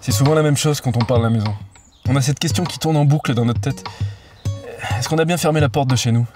C'est souvent la même chose quand on parle de la maison. On a cette question qui tourne en boucle dans notre tête. Est-ce qu'on a bien fermé la porte de chez nous?